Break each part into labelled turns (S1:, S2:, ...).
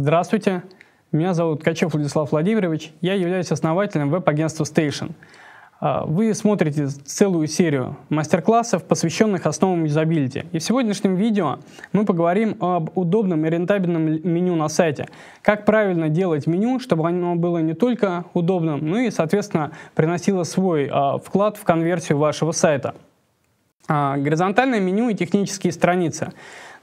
S1: Здравствуйте, меня зовут Ткачев Владислав Владимирович, я являюсь основателем веб-агентства Station. А, вы смотрите целую серию мастер-классов, посвященных основам юзабилити. И в сегодняшнем видео мы поговорим об удобном и рентабельном меню на сайте. Как правильно делать меню, чтобы оно было не только удобным, но и, соответственно, приносило свой а, вклад в конверсию вашего сайта. А, горизонтальное меню и технические страницы.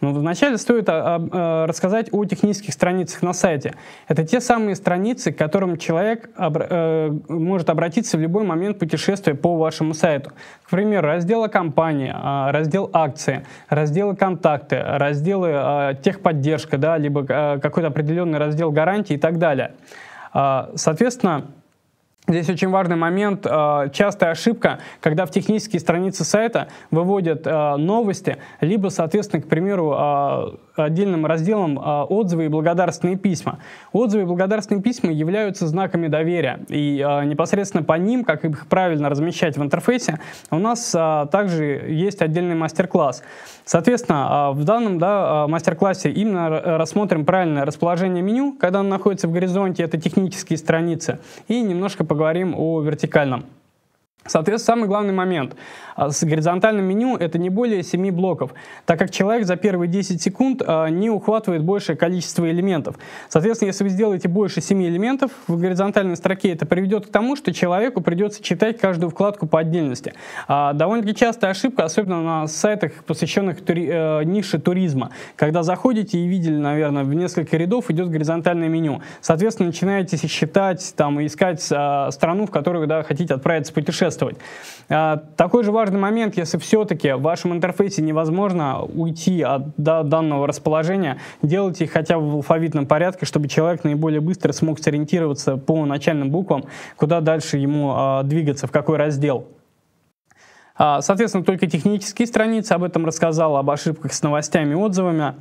S1: Но вначале стоит а, а, рассказать о технических страницах на сайте. Это те самые страницы, к которым человек э, может обратиться в любой момент путешествия по вашему сайту. К примеру, разделы компании, а, раздел акции, разделы контакты, разделы техподдержка, да, либо какой-то определенный раздел гарантии и так далее. Соответственно, Здесь очень важный момент, э, частая ошибка, когда в технические страницы сайта выводят э, новости, либо, соответственно, к примеру, э, отдельным разделом отзывы и благодарственные письма. Отзывы и благодарственные письма являются знаками доверия, и непосредственно по ним, как их правильно размещать в интерфейсе, у нас также есть отдельный мастер-класс. Соответственно, в данном да, мастер-классе именно рассмотрим правильное расположение меню, когда оно находится в горизонте, это технические страницы, и немножко поговорим о вертикальном. Соответственно, самый главный момент а, с горизонтальным меню это не более 7 блоков, так как человек за первые 10 секунд а, не ухватывает большее количество элементов. Соответственно, если вы сделаете больше 7 элементов в горизонтальной строке, это приведет к тому, что человеку придется читать каждую вкладку по отдельности. А, довольно-таки частая ошибка, особенно на сайтах, посвященных тури э, нише туризма, когда заходите и видели, наверное, в несколько рядов идет горизонтальное меню. Соответственно, начинаете считать, там, искать страну, в которую да, хотите отправиться путешествовать путешествовать. А, такой же важный момент, если все-таки в вашем интерфейсе невозможно уйти от данного расположения, делайте их хотя бы в алфавитном порядке, чтобы человек наиболее быстро смог сориентироваться по начальным буквам, куда дальше ему а, двигаться, в какой раздел. А, соответственно, только технические страницы, об этом рассказал, об ошибках с новостями и отзывами.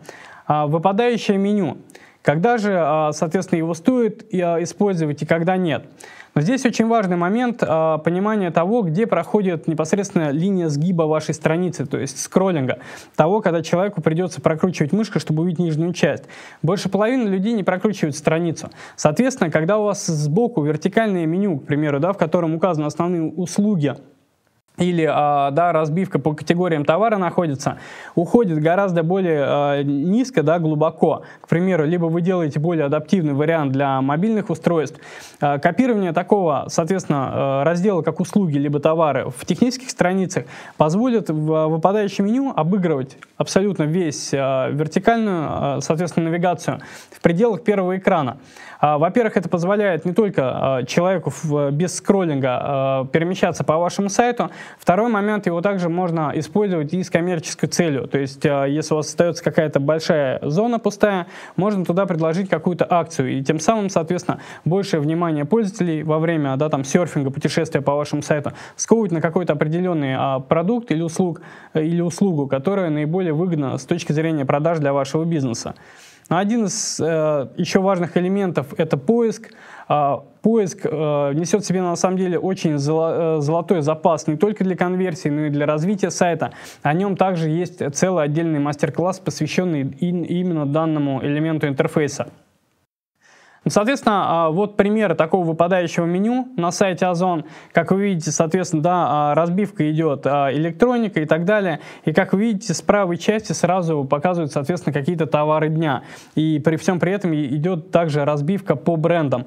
S1: Выпадающее меню. Когда же, соответственно, его стоит использовать и когда нет. Но здесь очень важный момент э, понимания того, где проходит непосредственно линия сгиба вашей страницы, то есть скроллинга, того, когда человеку придется прокручивать мышкой, чтобы увидеть нижнюю часть. Больше половины людей не прокручивают страницу. Соответственно, когда у вас сбоку вертикальное меню, к примеру, да, в котором указаны основные услуги, или а, да, разбивка по категориям товара находится, уходит гораздо более а, низко, да, глубоко. К примеру, либо вы делаете более адаптивный вариант для мобильных устройств. А, копирование такого, соответственно, раздела, как услуги, либо товары в технических страницах позволит в выпадающем меню обыгрывать абсолютно весь вертикальную, соответственно, навигацию в пределах первого экрана. Во-первых, это позволяет не только человеку без скроллинга перемещаться по вашему сайту, Второй момент, его также можно использовать и с коммерческой целью. То есть, э, если у вас остается какая-то большая зона пустая, можно туда предложить какую-то акцию. И тем самым, соответственно, большее внимание пользователей во время да, там, серфинга, путешествия по вашему сайту сковывать на какой-то определенный а, продукт или, услуг, э, или услугу, которая наиболее выгодна с точки зрения продаж для вашего бизнеса. Один из э, еще важных элементов – это поиск. Э, поиск э, несет в себе на самом деле очень золо, э, золотой запас не только для конверсии, но и для развития сайта. О нем также есть целый отдельный мастер-класс, посвященный именно данному элементу интерфейса. Ну, соответственно, а, вот примеры такого выпадающего меню на сайте Озон. Как вы видите, соответственно, да, а, разбивка идет а, электроника и так далее. И как вы видите, с правой части сразу показывают, соответственно, какие-то товары дня. И при всем при этом идет также разбивка по брендам.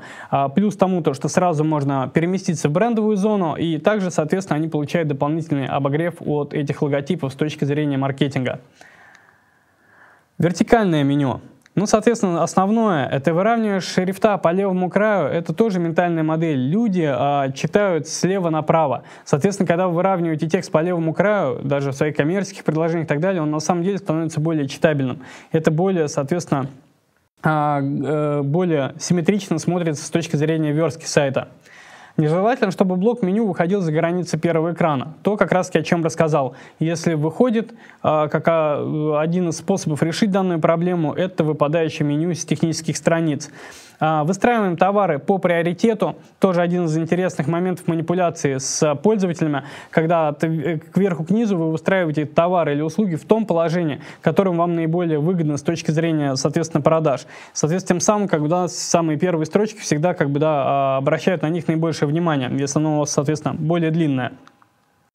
S1: Плюс тому, то, что сразу можно переместиться в брендовую зону, и также, соответственно, они получают дополнительный обогрев от этих логотипов с точки зрения маркетинга. Вертикальное меню. Ну, соответственно, основное, это выравниваешь шрифта по левому краю, это тоже ментальная модель. Люди а, читают слева направо. Соответственно, когда вы выравниваете текст по левому краю, даже в своих коммерческих предложениях и так далее, он на самом деле становится более читабельным. Это более, соответственно, а, э, более симметрично смотрится с точки зрения верстки сайта. Нежелательно, чтобы блок меню выходил за границы первого экрана. То, как раз о чем рассказал. Если выходит, а, как а, один из способов решить данную проблему, это выпадающее меню с технических страниц. А, выстраиваем товары по приоритету. Тоже один из интересных моментов манипуляции с пользователями, когда э, кверху к низу вы выстраиваете товары или услуги в том положении, которым вам наиболее выгодно с точки зрения, соответственно, продаж. Соответственно, тем самым, как бы, да, самые первые строчки всегда как бы, да, обращают на них наибольшее внимание, если оно у вас, соответственно, более длинное.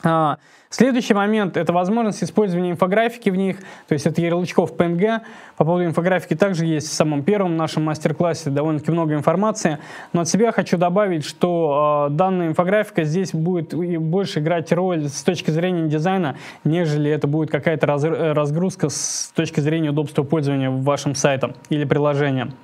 S1: А, следующий момент – это возможность использования инфографики в них, то есть это ярлычков PNG. По поводу инфографики также есть в самом первом нашем мастер-классе довольно-таки много информации. Но от себя хочу добавить, что э, данная инфографика здесь будет больше играть роль с точки зрения дизайна, нежели это будет какая-то раз, разгрузка с точки зрения удобства пользования вашим сайтом или приложением.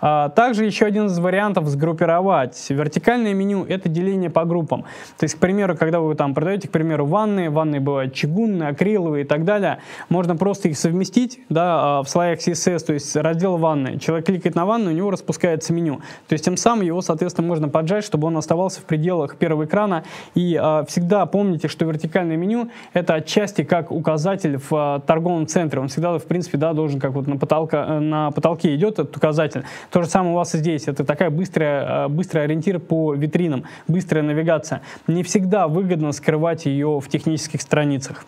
S1: А, также еще один из вариантов сгруппировать. Вертикальное меню — это деление по группам. То есть, к примеру, когда вы там продаете, к примеру, ванны, ванны бывают чугунные, акриловые и так далее, можно просто их совместить да, а, в слоях CSS, то есть раздел ванны. Человек кликает на ванну, у него распускается меню. То есть тем самым его, соответственно, можно поджать, чтобы он оставался в пределах первого экрана. И э, всегда помните, что вертикальное меню — это отчасти как указатель в э, торговом центре. Он всегда, в принципе, да, должен как вот на, потолка, э, на потолке идет этот указатель. То же самое у вас и здесь. Это такая быстрая, э, быстрый ориентир по витринам, быстрая навигация. Не всегда выгодно скрывать ее в технических страницах.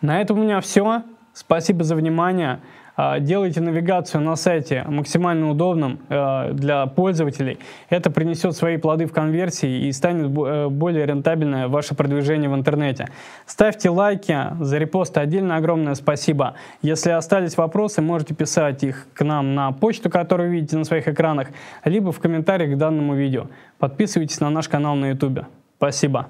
S1: На этом у меня все. Спасибо за внимание. А, делайте навигацию на сайте максимально удобным э, для пользователей. Это принесет свои плоды в конверсии и станет э, более рентабельное ваше продвижение в интернете. Ставьте лайки, за репосты отдельно огромное спасибо. Если остались вопросы, можете писать их к нам на почту, которую видите на своих экранах, либо в комментариях к данному видео. Подписывайтесь на наш канал на YouTube. Спасибо.